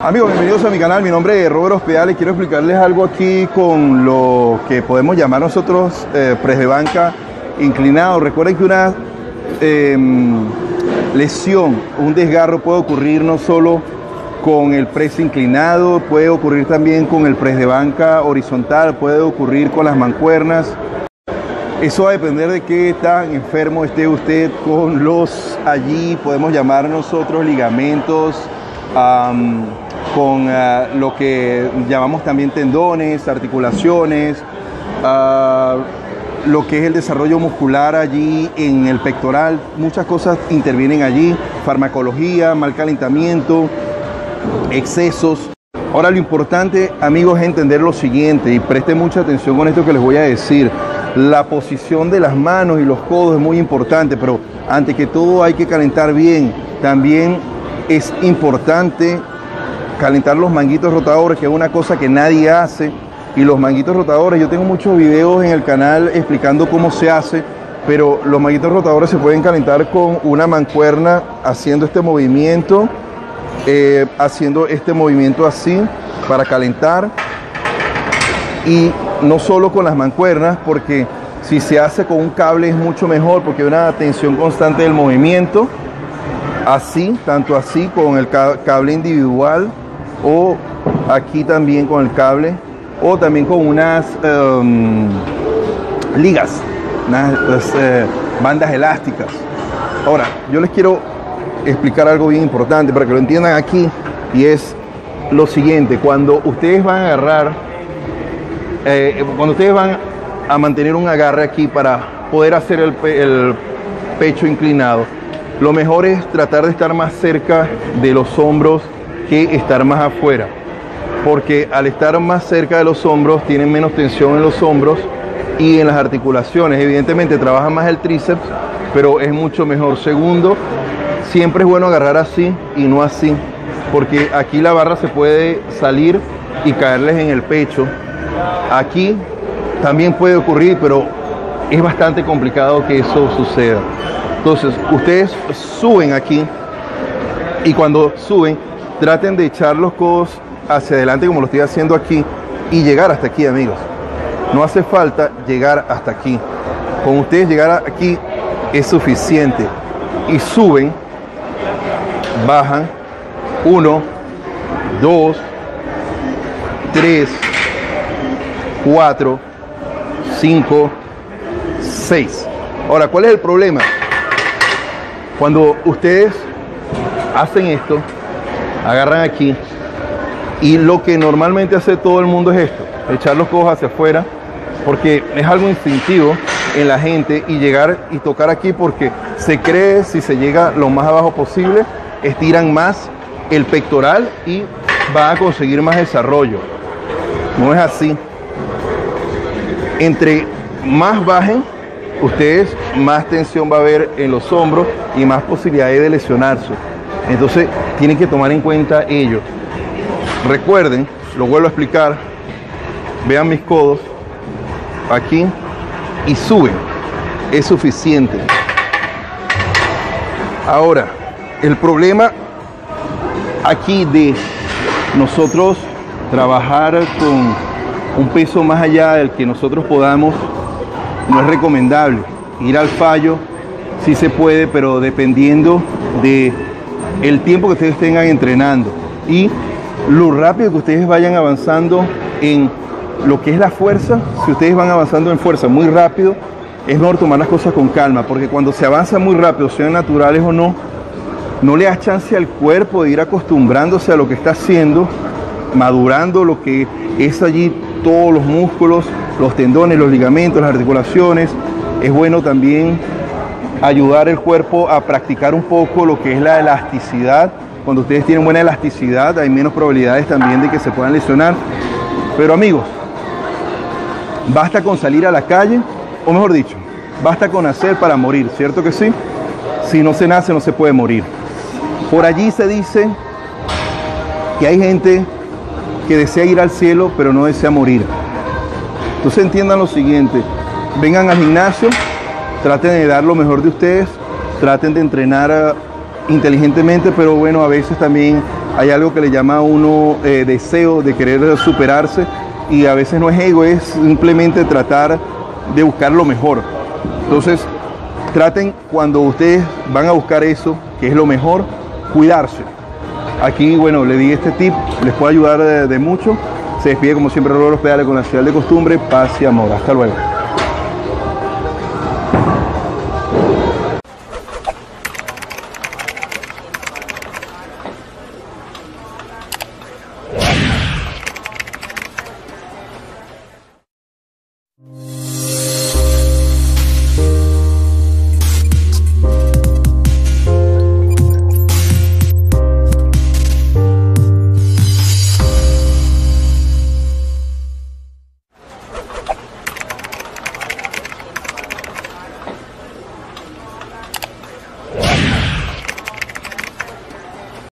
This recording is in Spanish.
Amigos, bienvenidos a mi canal. Mi nombre es Robert Hospedales. Quiero explicarles algo aquí con lo que podemos llamar nosotros eh, press de banca inclinado. Recuerden que una em, lesión, un desgarro puede ocurrir no solo con el press inclinado, puede ocurrir también con el press de banca horizontal, puede ocurrir con las mancuernas. Eso va a depender de qué tan enfermo esté usted con los allí, podemos llamar nosotros ligamentos, con ah, lo que llamamos también tendones, articulaciones, ah, lo que es el desarrollo muscular allí en el pectoral, muchas cosas intervienen allí, farmacología, mal calentamiento, excesos. Ahora lo importante, amigos, es entender lo siguiente y preste mucha atención con esto que les voy a decir. La posición de las manos y los codos es muy importante, pero ante que todo hay que calentar bien. También es importante calentar los manguitos rotadores, que es una cosa que nadie hace. Y los manguitos rotadores, yo tengo muchos videos en el canal explicando cómo se hace, pero los manguitos rotadores se pueden calentar con una mancuerna haciendo este movimiento, eh, haciendo este movimiento así para calentar. Y no solo con las mancuernas, porque si se hace con un cable es mucho mejor porque hay una tensión constante del movimiento. Así, tanto así con el cable individual o aquí también con el cable o también con unas em, ligas, unas eh, bandas elásticas. Ahora, yo les quiero explicar algo bien importante para que lo entiendan aquí y es lo siguiente, cuando ustedes van a agarrar, eh, cuando ustedes van a mantener un agarre aquí para poder hacer el pecho inclinado, lo mejor es tratar de estar más cerca de los hombros que estar más afuera, porque al estar más cerca de los hombros tienen menos tensión en los hombros y en las articulaciones. Evidentemente trabaja más el tríceps, pero es mucho mejor. Segundo, siempre es bueno agarrar así y no así, porque aquí la barra se puede salir y caerles en el pecho. Aquí también puede ocurrir, pero es bastante complicado que eso suceda. Entonces, ustedes suben aquí y cuando suben traten de echar los codos hacia adelante como lo estoy haciendo aquí y llegar hasta aquí, amigos. No hace falta llegar hasta aquí. Con ustedes llegar aquí es suficiente. Y suben, bajan, uno, dos, tres, cuatro, cinco, seis. Ahora, ¿cuál es el problema? Cuando ustedes hacen esto, agarran aquí y lo que normalmente hace todo el mundo es esto, echar los codos hacia afuera, porque es algo instintivo en la gente y llegar y tocar aquí porque se cree si se llega lo más abajo posible, estiran más el pectoral y va a conseguir más desarrollo. No es así. Entre más bajen, ustedes más tensión va a haber en los hombros y más posibilidades de lesionarse. Entonces tienen que tomar en cuenta ello. Recuerden, lo vuelvo a explicar, vean mis codos aquí y suben. Es suficiente. Ahora, el problema aquí de nosotros trabajar con un peso más allá del que nosotros podamos no es recomendable. Ir al fallo sí se puede, pero dependiendo de el tiempo que ustedes tengan entrenando y lo rápido que ustedes vayan avanzando en lo que es la fuerza, si ustedes van avanzando en fuerza muy rápido, es mejor tomar las cosas con calma, porque cuando se avanza muy rápido, sean naturales o no, no le da chance al cuerpo de ir acostumbrándose a lo que está haciendo, madurando lo que es allí todos los músculos, los tendones, los ligamentos, las articulaciones. Es bueno también ayudar el cuerpo a practicar un poco lo que es la elasticidad. Cuando ustedes tienen buena elasticidad hay menos probabilidades también de que se puedan lesionar. Pero amigos, basta con salir a la calle, o mejor dicho, basta con hacer para morir, ¿cierto que sí? Si no se nace no se puede morir. Por allí se dice que hay gente que desea ir al cielo pero no desea morir. Entonces entiendan lo siguiente, vengan al gimnasio, traten de dar lo mejor de ustedes, traten de entrenar ah, inteligentemente, pero bueno, a veces también hay algo que le llama a uno eh, deseo de querer superarse y a veces no es ego, es simplemente tratar de buscar lo mejor. Entonces, traten cuando ustedes van a buscar eso, que es lo mejor, cuidarse. Aquí, bueno, le di este tip, les puede ayudar de, mucho. Se despide como siempre Rolo Pedales con la ciudad de costumbre, paz y amor. Hasta luego.